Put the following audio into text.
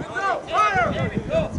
Comes.